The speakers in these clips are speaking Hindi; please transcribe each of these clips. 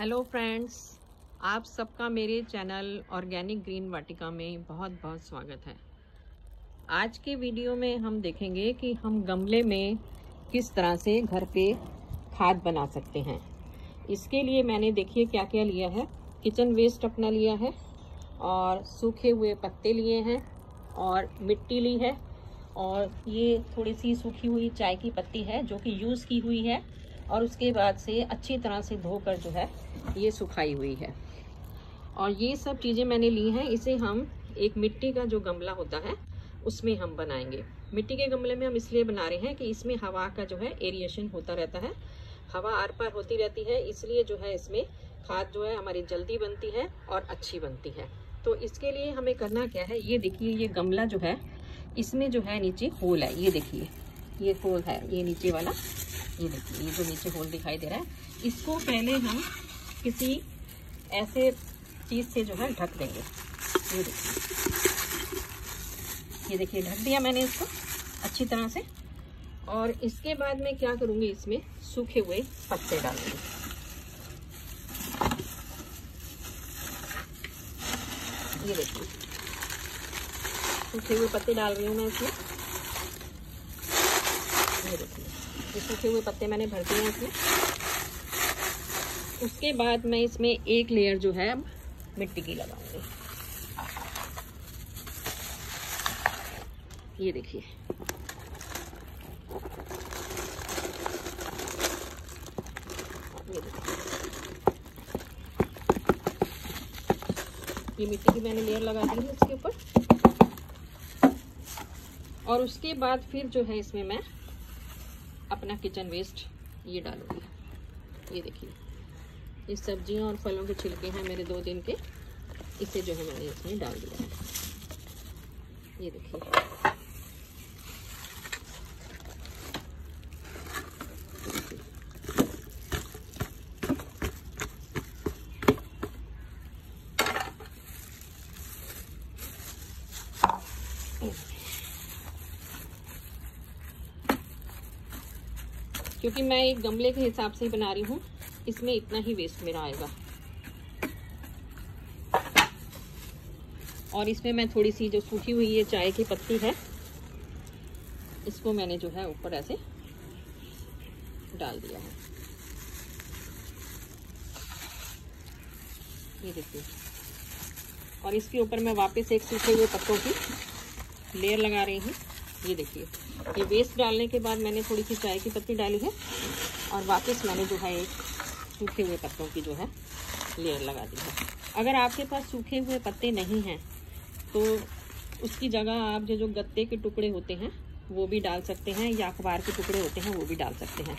हेलो फ्रेंड्स आप सबका मेरे चैनल ऑर्गेनिक ग्रीन वाटिका में बहुत बहुत स्वागत है। आज के वीडियो में हम देखेंगे कि हम गमले में किस तरह से घर पे खाद बना सकते हैं। इसके लिए मैंने देखिए क्या क्या लिया है। किचन वेस्ट अपना लिया है और सूखे हुए पत्ते लिए हैं और मिट्टी ली है और ये थोड़ी सी सूखी हुई चाय की पत्ती है जो कि यूज़ की हुई है और उसके बाद से अच्छी तरह से धोकर जो है ये सुखाई हुई है। और ये सब चीज़ें मैंने ली हैं, इसे हम एक मिट्टी का जो गमला होता है, उसमें हम बनाएँगे। मिट्टी के गमले में हम इसलिए बना रहे हैं कि इसमें हवा का जो है एरिएशन होता रहता है। हवा आर पार होती रहती है, इसलिए जो है इसमें खाद जो है हमारी जल्दी बनती है और अच्छी बनती है। तो इसके लिए हमें करना क्या है, ये देखिए, ये गमला जो है, इसमें जो है नीचे होल है। ये देखिए, ये होल है, ये नीचे वाला, ये देखिए, ये जो नीचे होल दिखाई दे रहा है, इसको पहले हम किसी ऐसे चीज़ से जो है ढक देंगे। ये देखिए। ये देखिए, ढक दिया मैंने इसको अच्छी तरह से। और इसके बाद मैं क्या करूँगी, इसमें सूखे हुए पत्ते डालूँगी। ये देखिए। सूखे हुए पत्ते डाल रही हूँ मैं इसमें। ये देखिए। ये सूखे हुए पत्ते मैंने भर दिए हैं इसमें। उसके बाद मैं इसमें एक लेयर जो है, मिट्टी की लगाऊँगी। ये देखिए। ये मिट्टी की मैंने लेयर लगा दी है इसके ऊपर। और उसके बाद फिर जो है इसमें मैं अपना किचन वेस्ट ये डालूँगी। ये देखिए। ये सब्जियों और फलों के छिलके हैं मेरे दो दिन के। इसे जो है मैंने इसमें डाल दिया है। ये देखिए। क्योंकि मैं एक गमले के हिसाब से ही बना रही हूँ। इसमें इतना ही वेस्ट मेरा आएगा। और इसमें मैं थोड़ी सी जो सूखी हुई ये चाय की पत्ती है, इसको मैंने जो है ऊपर ऐसे डाल दिया है। ये देखिए। और इसके ऊपर मैं वापस एक सूखे हुए पत्तों की लेयर लगा रही हूँ। ये देखिए। ये वेस्ट डालने के बाद मैंने थोड़ी सी चाय की पत्ती डाली है और वापस मैंने जो है एक सूखे हुए पत्तों की जो है लेयर लगा दी है। अगर आपके पास सूखे हुए पत्ते नहीं हैं तो उसकी जगह आप जो जो गत्ते के टुकड़े होते हैं, वो भी डाल सकते हैं या अखबार के टुकड़े होते हैं, वो भी डाल सकते हैं।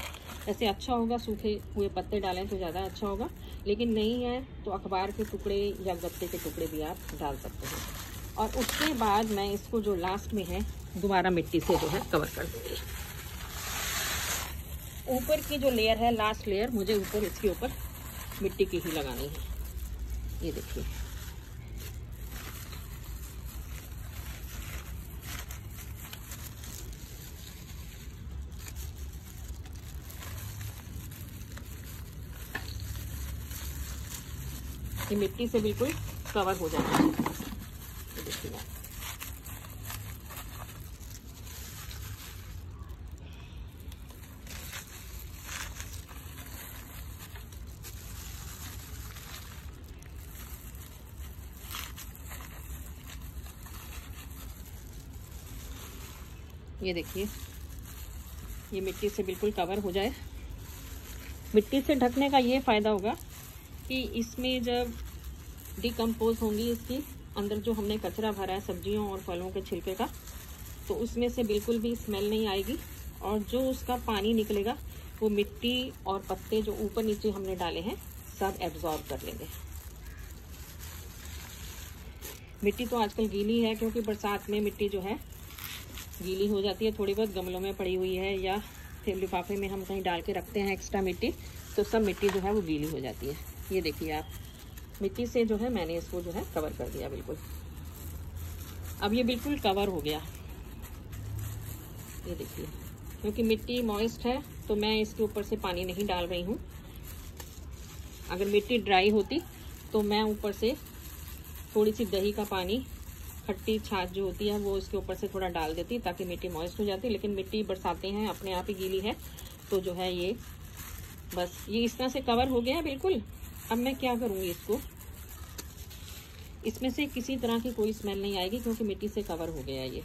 ऐसे अच्छा होगा सूखे हुए पत्ते डालें तो ज़्यादा अच्छा होगा, लेकिन नहीं है तो अखबार के टुकड़े या गत्ते के टुकड़े भी आप डाल सकते हैं। और उसके बाद मैं इसको जो लास्ट में है दोबारा मिट्टी से जो है कवर कर दूँगी। ऊपर की जो लेयर है लास्ट लेयर मुझे ऊपर, इसके ऊपर मिट्टी की ही लगानी है। ये देखिए। ये मिट्टी से बिल्कुल कवर हो जाता है देखिए ये देखिए। ये मिट्टी से बिल्कुल कवर हो जाए। मिट्टी से ढकने का ये फ़ायदा होगा कि इसमें जब डिकम्पोज होंगी इसकी, अंदर जो हमने कचरा भरा है सब्जियों और फलों के छिलके का तो उसमें से बिल्कुल भी स्मेल नहीं आएगी और जो उसका पानी निकलेगा, वो मिट्टी और पत्ते जो ऊपर नीचे हमने डाले हैं, सब एब्जॉर्ब कर लेंगे। मिट्टी तो आजकल गीली है क्योंकि बरसात में मिट्टी जो है गीली हो जाती है, थोड़ी बहुत गमलों में पड़ी हुई है या फिर लिफाफे में हम कहीं डाल के रखते हैं एक्स्ट्रा मिट्टी तो सब मिट्टी जो है वो गीली हो जाती है। ये देखिए आप, मिट्टी से जो है मैंने इसको जो है कवर कर दिया बिल्कुल। अब ये बिल्कुल कवर हो गया। ये देखिए, क्योंकि मिट्टी मॉइस्ट है तो मैं इसके ऊपर से पानी नहीं डाल रही हूँ। अगर मिट्टी ड्राई होती तो मैं ऊपर से थोड़ी सी दही का पानी खट्टी छाछ जो होती है, वो इसके ऊपर से थोड़ा डाल देती है ताकि मिट्टी मॉइस्ट हो जाती है। लेकिन मिट्टी बरसाते हैं, अपने आप ही गीली है तो जो है ये, बस ये इस तरह से कवर हो गया है बिल्कुल। अब मैं क्या करूँगी इसको? इसमें से किसी तरह की कोई स्मेल नहीं आएगी क्योंकि मिट्टी से कवर हो गया है ये।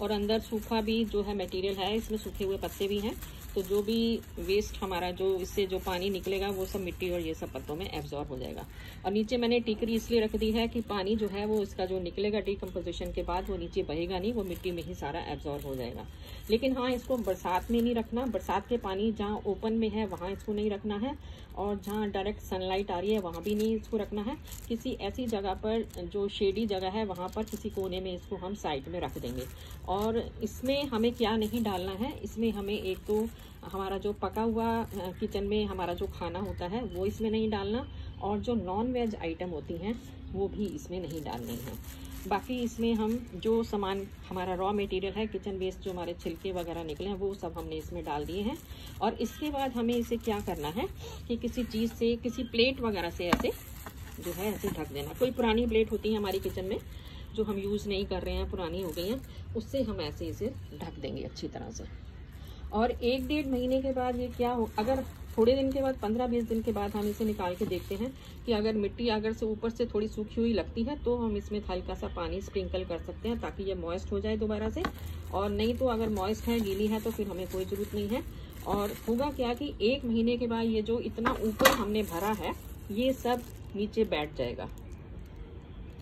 और अंदर सूखा भी जो है मटेरियल है, इसमें सूखे हुए पत्ते भी हैं। तो जो भी वेस्ट हमारा जो, इससे जो पानी निकलेगा, वो सब मिट्टी और ये सब पत्तों में एब्जॉर्ब हो जाएगा। और नीचे मैंने टिकरी इसलिए रख दी है कि पानी जो है वो इसका जो निकलेगा डिकम्पोजिशन के बाद वो नीचे बहेगा नहीं, वो मिट्टी में ही सारा एब्जॉर्ब हो जाएगा। लेकिन हाँ इसको बरसात में नहीं रखना। बरसात के पानी जहाँ ओपन में है, वहाँ इसको नहीं रखना है। और जहाँ डायरेक्ट सनलाइट आ रही है, वहाँ भी नहीं इसको रखना है। किसी ऐसी जगह पर, जो शेडी जगह है, वहाँ पर किसी कोने में इसको हम साइड में रख देंगे। और इसमें हमें क्या नहीं डालना है? इसमें हमें एक तो हमारा जो पका हुआ किचन में हमारा जो खाना होता है, वो इसमें नहीं डालना और जो नॉन वेज आइटम होती हैं, वो भी इसमें नहीं डालनी है। बाकी इसमें हम जो सामान, हमारा रॉ मटेरियल है किचन वेस्ट जो हमारे छिलके वगैरह निकले हैं, वो सब हमने इसमें डाल दिए हैं। और इसके बाद हमें इसे क्या करना है कि किसी चीज़ से, किसी प्लेट वगैरह से ऐसे, जो है, ऐसे ढक देना। कोई पुरानी प्लेट होती है हमारी किचन में, जो हम यूज़ नहीं कर रहे हैं, पुरानी हो गई हैं, उससे हम ऐसे इसे ढक देंगे अच्छी तरह से। और एक डेढ़ महीने के बाद ये क्या हो, अगर थोड़े दिन के बाद, पंद्रह बीस दिन के बाद हम इसे निकाल के देखते हैं कि अगर मिट्टी अगर से ऊपर से थोड़ी सूखी हुई लगती है तो हम इसमें हल्का सा पानी स्प्रिंकल कर सकते हैं ताकि ये मॉइस्ट हो जाए दोबारा से। और नहीं तो अगर मॉइस्ट है, गीली है तो फिर हमें कोई ज़रूरत नहीं है। और होगा क्या कि एक महीने के बाद ये जो इतना ऊपर हमने भरा है, ये सब नीचे बैठ जाएगा।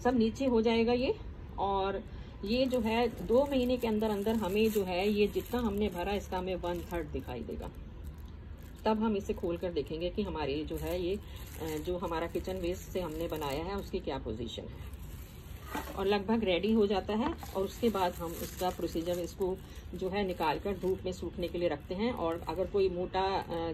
सब नीचे हो जाएगा ये, और ये जो है, दो महीने के अंदर अंदर हमें जो है, ये जितना हमने भरा, इसका हमें वन थर्ड दिखाई देगा। तब हम इसे खोल कर देखेंगे कि हमारे जो है ये जो हमारा किचन वेस्ट से हमने बनाया है, उसकी क्या पोजीशन है। और लगभग रेडी हो जाता है और उसके बाद हम इसका प्रोसीजर इसको जो है निकाल कर धूप में सूखने के लिए रखते हैं और अगर कोई मोटा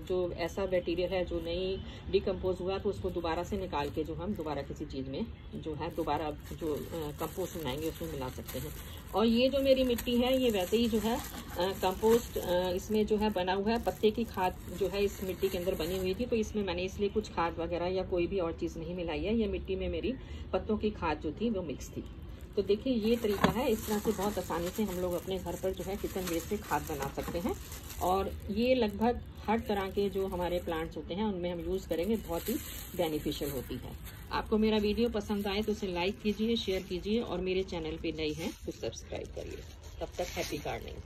जो ऐसा मटेरियल है जो नहीं डिकम्पोज हुआ तो उसको दोबारा से निकाल के जो हम दोबारा किसी चीज़ में जो है दोबारा जो कंपोस्ट बनाएँगे, उसमें मिला सकते हैं। और ये जो मेरी मिट्टी है, ये वैसे ही जो है कंपोस्ट इसमें जो है बना हुआ है। पत्ते की खाद जो है इस मिट्टी के अंदर बनी हुई थी तो इसमें मैंने इसलिए कुछ खाद वगैरह या कोई भी और चीज़ नहीं मिलाई है। ये मिट्टी में मेरी पत्तों की खाद जो थी वो मिक्स थी। तो देखिए, ये तरीका है। इस तरह से बहुत आसानी से हम लोग अपने घर पर जो है किचन वेस्ट से खाद बना सकते हैं। और ये लगभग हर तरह के जो हमारे प्लांट्स होते हैं, उनमें हम यूज़ करेंगे, बहुत ही बेनिफिशियल होती है। आपको मेरा वीडियो पसंद आए तो उसे लाइक कीजिए, शेयर कीजिए और मेरे चैनल पर नई हैं तो सब्सक्राइब करिए। तब तक हैप्पी गार्डनिंग।